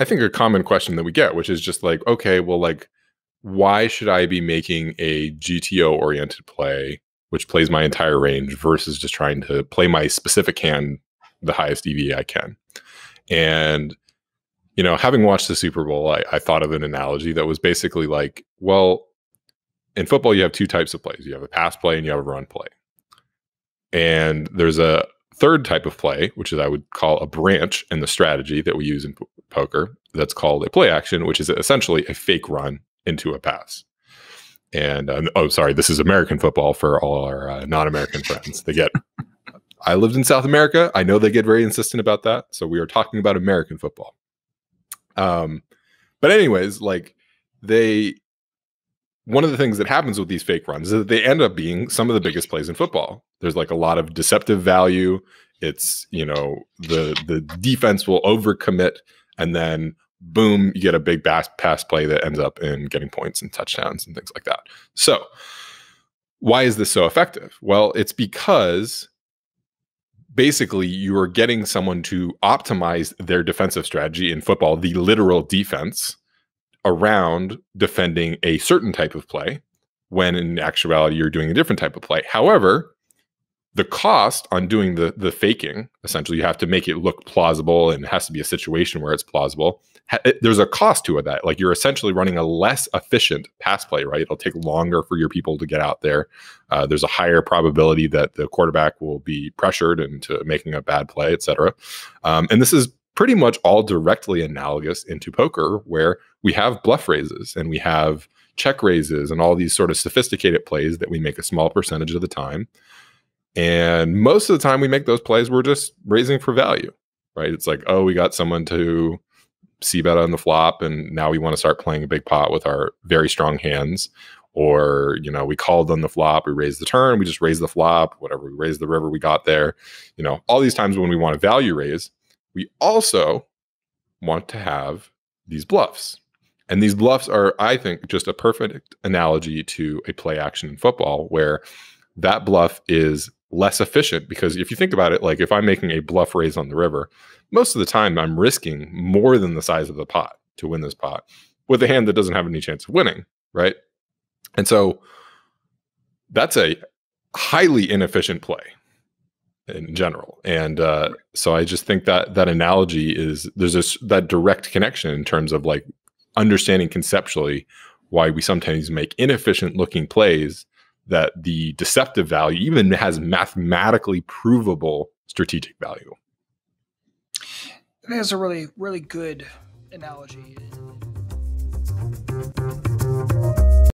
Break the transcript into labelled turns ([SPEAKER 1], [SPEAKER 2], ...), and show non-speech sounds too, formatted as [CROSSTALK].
[SPEAKER 1] I think a common question that we get, which is just like, okay, well, like, why should I be making a GTO oriented play, which plays my entire range, versus just trying to play my specific hand the highest EVA I can? And you know, having watched the Super Bowl, I, I thought of an analogy that was basically like, well, in football, you have two types of plays. You have a pass play and you have a run play. And there's a third type of play, which is I would call a branch in the strategy that we use in poker. That's called a play action, which is essentially a fake run into a pass. And uh, oh, sorry, this is American football for all our uh, non-American friends. They get. [LAUGHS] I lived in South America. I know they get very insistent about that. So we are talking about American football. Um, but anyways, like they one of the things that happens with these fake runs is that they end up being some of the biggest plays in football. There's like a lot of deceptive value. It's, you know, the the defense will overcommit and then boom, you get a big pass, pass play that ends up in getting points and touchdowns and things like that. So, why is this so effective? Well, it's because basically you are getting someone to optimize their defensive strategy in football, the literal defense around defending a certain type of play when in actuality you're doing a different type of play. However, the cost on doing the the faking essentially you have to make it look plausible and it has to be a situation where it's plausible. There's a cost to it that like you're essentially running a less efficient pass play right? It'll take longer for your people to get out there. Uh, there's a higher probability that the quarterback will be pressured into making a bad play etc um, and this is pretty much all directly analogous into poker where we have bluff raises and we have check raises and all these sort of sophisticated plays that we make a small percentage of the time and most of the time we make those plays, we're just raising for value, right? It's like, oh, we got someone to c-bet on the flop, and now we want to start playing a big pot with our very strong hands. Or, you know, we called on the flop, we raised the turn, we just raised the flop, whatever, we raised the river, we got there. You know, all these times when we want to value raise, we also want to have these bluffs. And these bluffs are, I think, just a perfect analogy to a play action in football where that bluff is less efficient because if you think about it, like if I'm making a bluff raise on the river, most of the time I'm risking more than the size of the pot to win this pot with a hand that doesn't have any chance of winning, right? And so that's a highly inefficient play in general. And uh, so I just think that that analogy is there's this that direct connection in terms of like understanding conceptually why we sometimes make inefficient looking plays that the deceptive value even has mathematically provable strategic value.
[SPEAKER 2] That's a really, really good analogy.